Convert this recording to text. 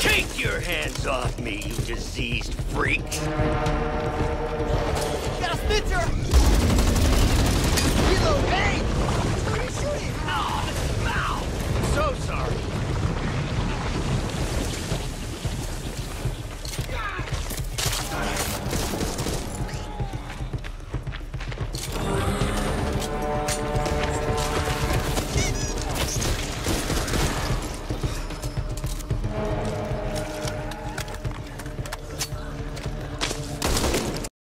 Take your hands off me, you diseased freaks! Got a stitcher!